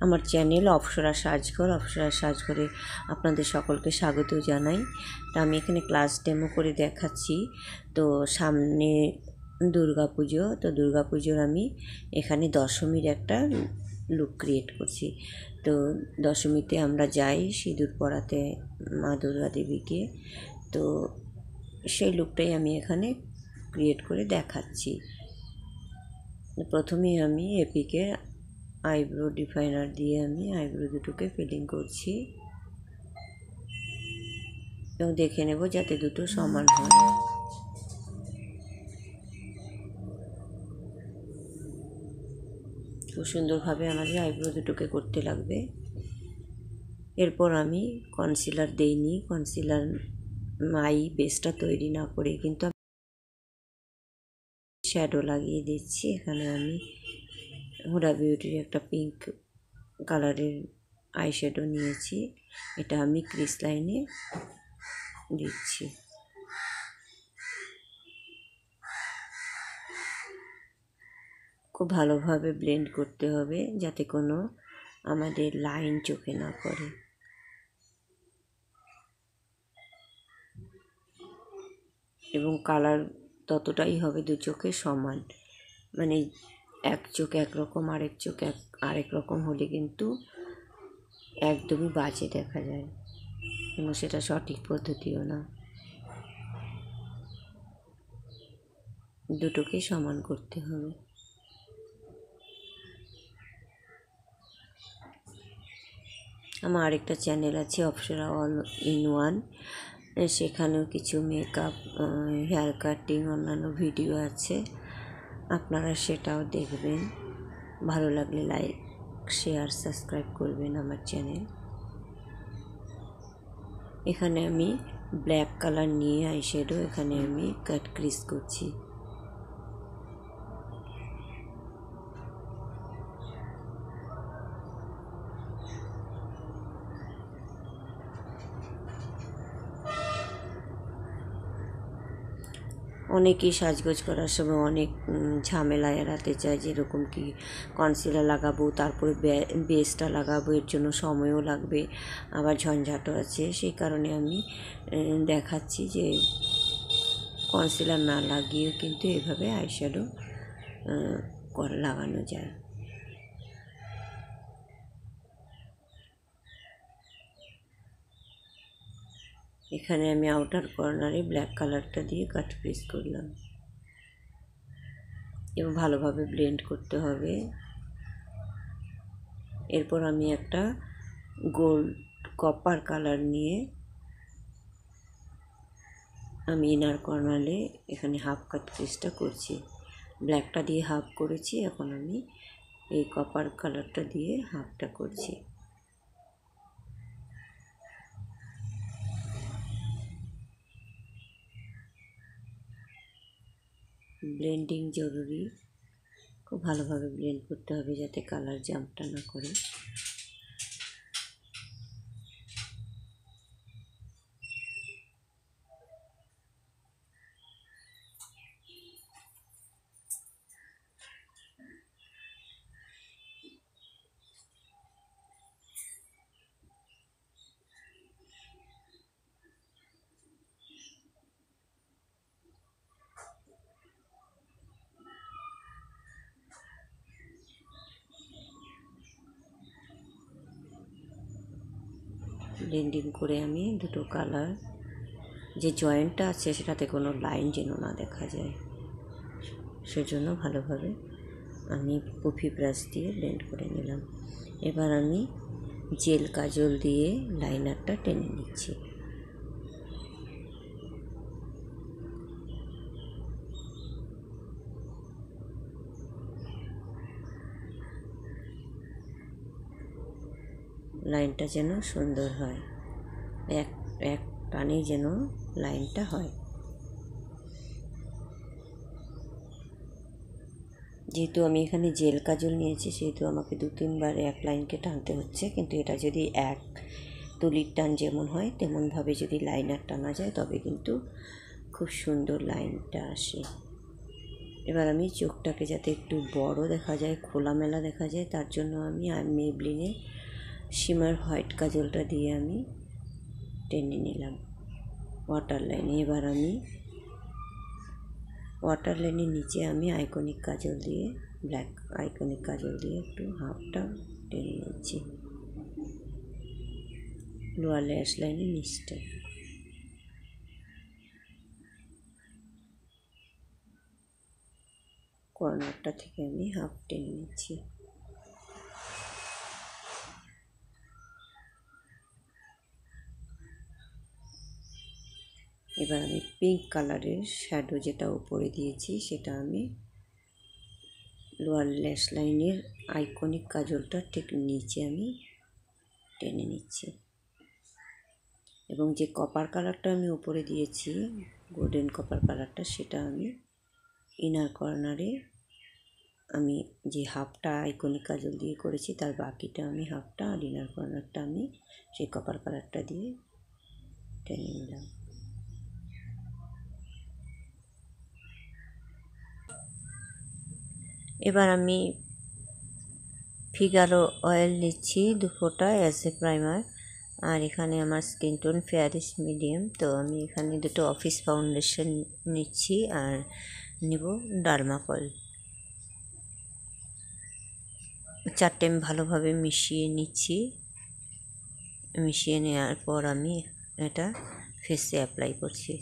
আমার চ্যানেল অপসরা সাজঘর অপসরা সাজঘরে আপনাদের সকলকে স্বাগত জানাই। তা আমি এখানে ক্লাস ডেমো করে দেখাচ্ছি। তো সামনে দুর্গা পুজো, তো দুর্গা পুজোর আমি এখানে দশমীর একটা লুক ক্রিয়েট করছি। তো দশমীতে আমরা যাই সিঁদুর পরাতে মা দুর্গা দেবীকে। তো সেই লুকটাই আমি এখানে ক্রিয়েট করে দেখাচ্ছি। প্রথমেই আমি এপিকে আইব্রো ডিফাইনার দিয়ে আমি আইব্রো দুটোকে ফিলিং করছি। এবং দেখে নেব যাতে দুটো সমান হয়। খুব সুন্দরভাবে আমাদের আইব্রো দুটোকে করতে লাগবে। এরপর আমি কনসিলার দেইনি। কনসিলার মাই বেসটা তৈরি না করে কিন্তু শ্যাডো লাগিয়ে দিচ্ছি। এখানে আমি হুডা বিউটির একটা পিঙ্ক কালারের আই শ্যাডো নিয়েছি। এটা আমি ক্রিস লাইনে দিচ্ছি। খুব ভালোভাবে ব্লেন্ড করতে হবে যাতে কোনো আমাদের লাইন চোখে না পড়ে। এবং কালার ততটাই হবে দু চোখে সমান। মানে এক চোখ একরকম আরেক চোখ এক, আরেক রকম হলে কিন্তু একদমই বাজে দেখা যায়। এবং সেটা সঠিক পদ্ধতিও না। দুটোকেই সমান করতে হবে। আমার আরেকটা চ্যানেল আছে অপসরা অল ইন ওয়ান। সেখানেও কিছু মেকআপ হেয়ার কাটিং অন্যান্য ভিডিও আছে। আপনারা সেটাও দেখবেন। ভালো লাগলে লাইক শেয়ার সাবস্ক্রাইব করবেন আমার চ্যানেল এখানে আমি ব্ল্যাক কালার নিয়ে আইশ্যাডো এখানে আমি কাট ক্রিস করছি। অনেকেই সাজগোজ করার সময় অনেক ঝামেলা এড়াতে চায় যেরকম কি কনসিলার লাগাবো, তারপরে বেসটা লাগাবো, এর জন্য সময়ও লাগবে, আবার ঝঞ্ঝাটও আছে। সেই কারণে আমি দেখাচ্ছি যে কনসিলার না লাগিয়েও কিন্তু এভাবে আইশ্যাডো লাগানো যায়। এখানে আমি আউটার কর্নারে ব্ল্যাক কালারটা দিয়ে কাট পিস করলাম। এবং ভালোভাবে ব্লেন্ড করতে হবে। এরপর আমি একটা গোল্ড কপার কালার নিয়ে আমি ইনার কর্নারে এখানে হাফ কাট পিসটা করছি। ব্ল্যাকটা দিয়ে হাফ করেছি, এখন আমি এই কপার কালারটা দিয়ে হাফটা করছি। ব্লেন্ডিং জরুরি। খুব ভালোভাবে ব্লেন্ড করতে হবে যাতে কালার জাম্পটা না করে। ব্লেন্ডিং করে আমি দুটো কালার যে জয়েন্টটা আছে সেটাতে কোনো লাইন যেন না দেখা যায়। সেজন্য ভালোভাবে আমি কফি ব্রাশ দিয়ে ব্লেন্ড করে নিলাম। এবার আমি জেল কাজল দিয়ে লাইনারটা টেনে নিচ্ছি। লাইনটা যেন সুন্দর হয়। এক এক টানেই যেন লাইনটা হয়। যেহেতু আমি এখানে জেল কাজল নিয়েছি, সেহেতু আমাকে দু তিনবার এক লাইনকে টানতে হচ্ছে। কিন্তু এটা যদি এক তুলির টান যেমন হয়, তেমনভাবে যদি লাইনার টানা যায়, তবে কিন্তু খুব সুন্দর লাইনটা আসে। এবার আমি চোখটাকে যাতে একটু বড় দেখা যায়, খোলামেলা দেখা যায়, তার জন্য আমি মেবলিনে সিমার হোয়াইট কাজলটা দিয়ে আমি টেনে নিলাম। ওয়াটার লাইনে। এবার আমি ওয়াটার লাইনের নিচে আমি আইকনিক কাজল দিয়ে, ব্ল্যাক আইকনিক কাজল দিয়ে একটু হাফটা টেনে নিচ্ছি। লোয়ার ল্যাশ লাইনের নিচটা কর্নারটা থেকে আমি হাফ টেনে নিচ্ছি। এবার আমি পিঙ্ক কালারের শ্যাডো যেটা উপরে দিয়েছি, সেটা আমি লোয়ার ল্যাশ লাইনের আইকনিক কাজলটা ঠিক নিচে আমি টেনে নিচ্ছি। এবং যে কপার কালারটা আমি উপরে দিয়েছি গোল্ডেন কপার কালারটা সেটা আমি ইনার কর্নারে আমি যে হাফটা আইকনিক কাজল দিয়ে করেছি, তার বাকিটা আমি হাফটা আর ইনার কর্নারটা আমি সেই কপার কালারটা দিয়ে টেনে নিলাম। এবার আমি ফিগারো অয়েল নিচ্ছি দু ফোঁটা অ্যাজ এ প্রাইমার। আর এখানে আমার স্কিন টোন ফেয়ারিশ মিডিয়াম, তো আমি এখানে দুটো অফিস ফাউন্ডেশন নিচ্ছি আর নিব ডার্মাকল চারটে আমি ভালোভাবে মিশিয়ে নিচ্ছি। মিশিয়ে নেওয়ার পর আমি এটা ফেসে অ্যাপ্লাই করছি।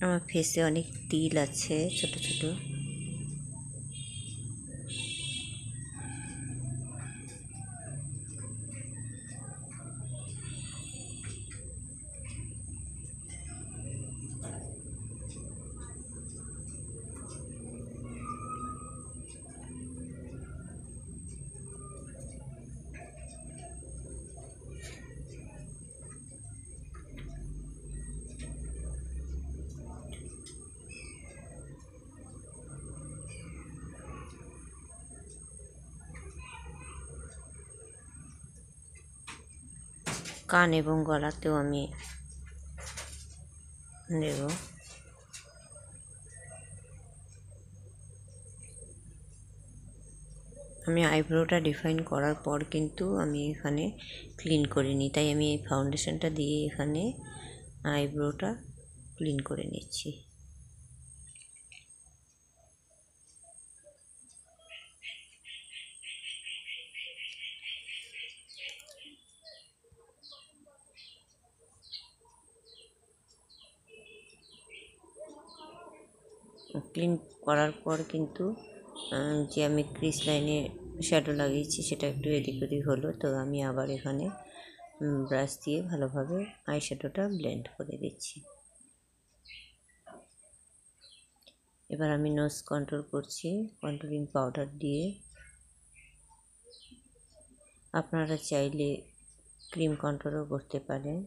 আমার ফেসে অনেক তিল আছে ছোট ছোট। কান এবং গলাতেও আমি দেব আমি আইব্রোটা ডিফাইন করার পর কিন্তু আমি এখানে ক্লিন করে নিই তাই আমি এই ফাউন্ডেশনটা দিয়ে এখানে আইব্রোটা ক্লিন করে নিচ্ছি। ক্লিন করার পর কিন্তু যে আমি ক্রিস লাইনে শ্যাডো লাগিয়েছি সেটা একটু এদিক ওদিক হলো, তো আমি আবার এখানে ব্রাশ দিয়ে ভালোভাবে আই শ্যাডোটা ব্লেন্ড করে দিচ্ছি। এবার আমি নোজ কন্ট্রোল করছি কন্ট্রোলিং পাউডার দিয়ে। আপনারা চাইলে ক্রিম কন্ট্রোলও করতে পারেন।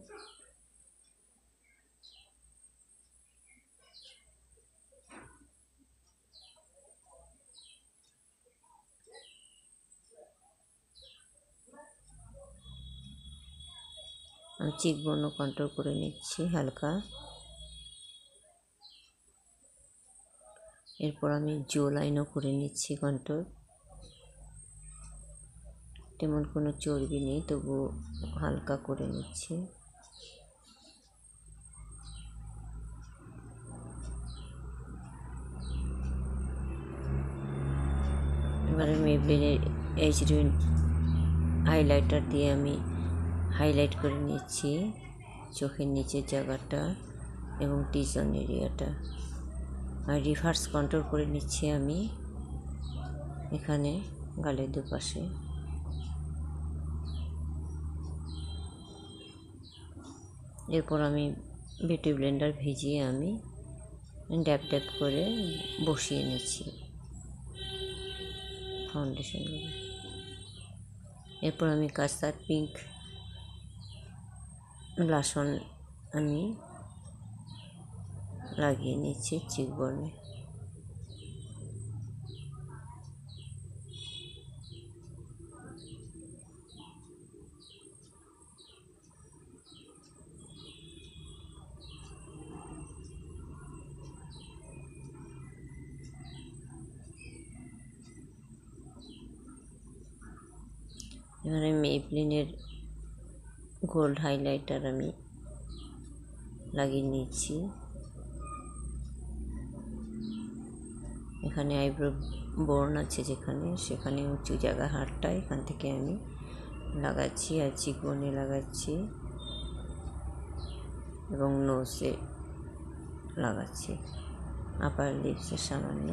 আমি চিক বর্ণ কন্ট্রোল করে নিচ্ছি হালকা। এরপর আমি জো লাইনও করে নিচ্ছি কন্ট্রোল তেমন কোনো চর্বি নেই, তবু হালকা করে নিচ্ছি। এবারে মেবলিনের এইচ হাইলাইটার দিয়ে আমি হাইলাইট করে নিচ্ছি চোখের নিচের জায়গাটা এবং টিজন এরিয়াটা। আর রিভার্স কন্ট্রোল করে নিচ্ছি আমি এখানে গালের দুপাশে। এরপর আমি বিউটি ব্লেন্ডার ভিজিয়ে আমি ড্যাপ ড্যাপ করে বসিয়ে নিচ্ছি ফাউন্ডেশনগুলো এরপর আমি কাস্টার পিঙ্ক লাসন আমি লাগিয়ে নিচ্ছি চিকবর্ণে এবারে মেপলিনের গোল্ড হাইলাইটার আমি লাগিয়ে নিচ্ছি এখানে আইব্রো বোর্ন আছে যেখানে, সেখানে উঁচু জায়গা হাড়টা এখান থেকে আমি লাগাচ্ছি আর চিকবনে লাগাচ্ছি এবং নোসে লাগাচ্ছি আপার লিপসের সামান্য।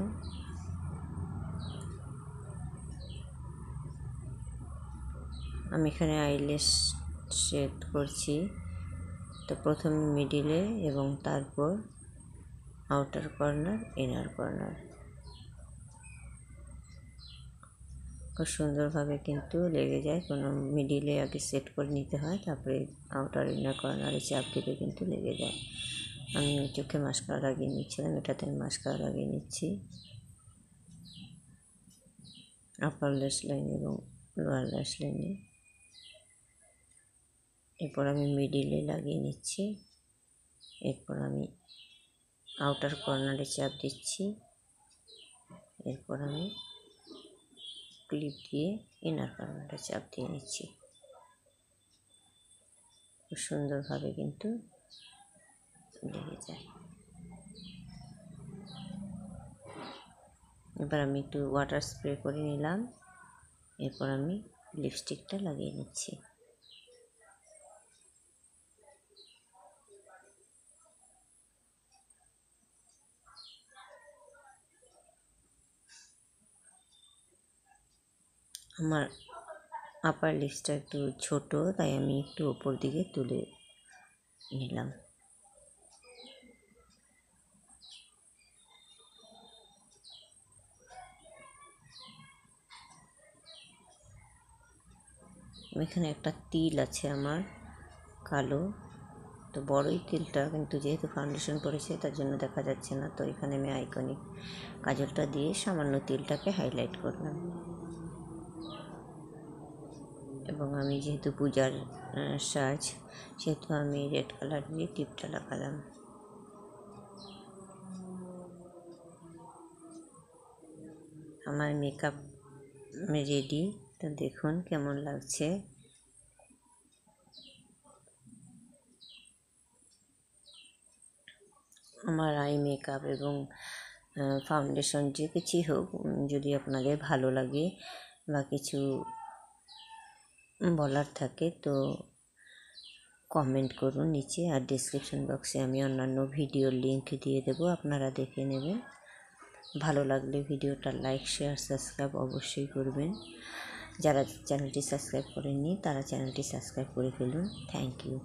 আমি এখানে আইলেস সেট করছি। তো প্রথমে মিডিলে এবং তারপর আউটার কর্নার ইনার কর্নার খুব সুন্দরভাবে কিন্তু লেগে যায়। কোনো মিডিলে আগে সেট করে নিতে হয়, তারপরে আউটার ইনার কর্নারে চাপ দিলে কিন্তু লেগে যায়। আমি চোখে মাস্কারা লাগিয়ে নিচ্ছিলাম, এটাতে আমি মাস্কারা লাগিয়ে নিচ্ছি। আপার ল্যাশ লাইন এবং লোয়ার ল্যাশ লাইনে এরপর আমি মিডিলে লাগিয়ে নিচ্ছি। এরপর আমি আউটার কর্নারে চাপ দিচ্ছি। এরপর আমি ক্লিপ দিয়ে ইনার কর্নারে চাপ দিয়ে নিচ্ছি। খুব সুন্দরভাবে কিন্তু লেগে যায়। এবার আমি একটু ওয়াটার স্প্রে করে নিলাম। এরপর আমি লিপস্টিকটা লাগিয়ে নিচ্ছি। আমার আপার লিপসটা একটু ছোট, তাই আমি একটু ওপর দিকে তুলে নিলাম। এখানে একটা তিল আছে আমার, কালো। তো বড়ই তিলটা, কিন্তু যেহেতু ফাউন্ডেশন করেছে, তার জন্য দেখা যাচ্ছে না। তো এখানে আমি আইকনিক কাজলটা দিয়ে সামান্য তিলটাকে হাইলাইট করলাম। এবং আমি যেহেতু পূজার সাজ, সেহেতু আমি রেড কালার দিয়ে টিপটা লাগালাম। আমার মেকআপ রেডি তো দেখুন কেমন লাগছে। আমার আই মেকআপ এবং ফাউন্ডেশন যে কিছুই হোক যদি আপনাদের ভালো লাগে বা কিছু বলার থাকে, তো কমেন্ট করুন নিচে আর ডিসক্রিপশন বক্সে আমি অন্যান্য ভিডিওর লিঙ্ক দিয়ে দেবো, আপনারা দেখে নেবেন। ভালো লাগলে ভিডিওটা লাইক শেয়ার সাবস্ক্রাইব অবশ্যই করবেন। যারা চ্যানেলটি সাবস্ক্রাইব করেননি, তারা চ্যানেলটি সাবস্ক্রাইব করে ফেলুন। Thank you